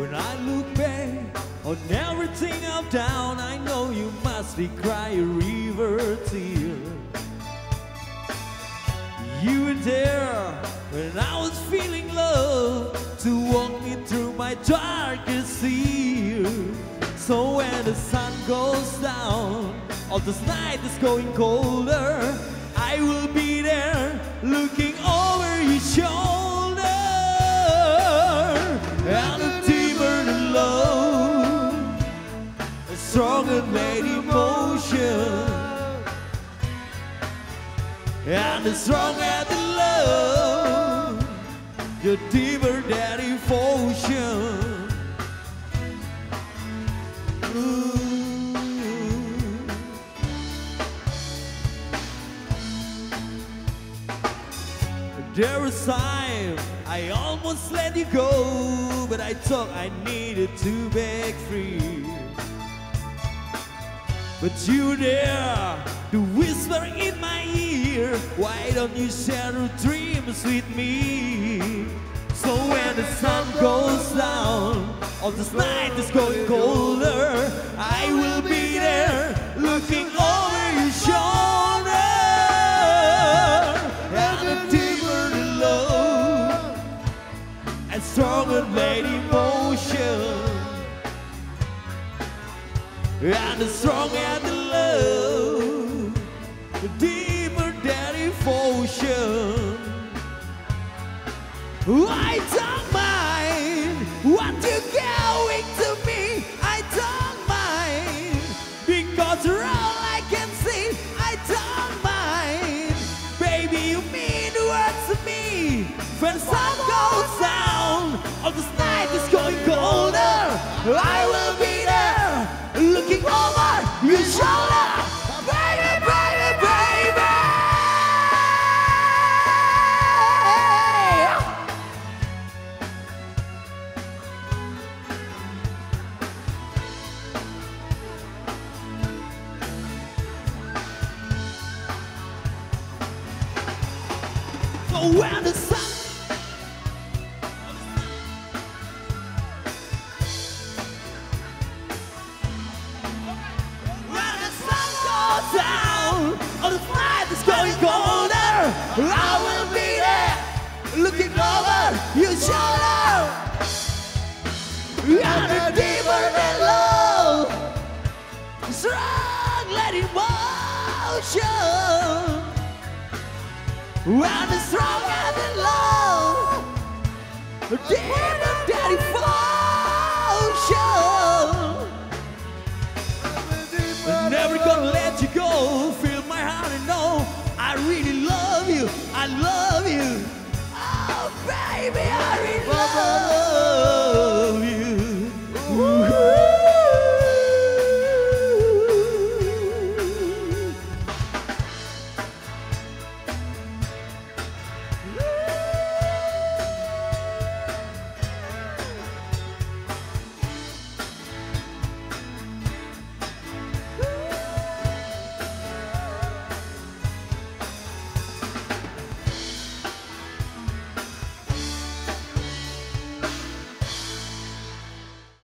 When I look back on everything I've done, I know you must be crying river tear. You were there when I was feeling low to walk me through my darkest fear. So when the sun goes down, or this night is going colder, I will be there looking stronger made emotion. And the stronger the love, the deeper that devotion. Ooh. There was time I almost let you go, but I thought I needed to break free. But you there to whisper in my ear, why don't you share your dreams with me? So when the sun goes down, or this night is going colder, I will And the strong and the love, the deeper that devotion. I don't mind what you're going to me. I don't mind because you're all I can see. I don't mind, baby. You mean the words to me. When the sun goes down, all this night is going colder, I When the sun When the sun goes down, or the night is going colder, I will be there, looking over your shoulder. The deeper the love, strong letting motion. The stronger the love, deeper the devotion. I'm never gonna let you go. Feel my heart and know I really love you. I love you. Oh, baby, I really love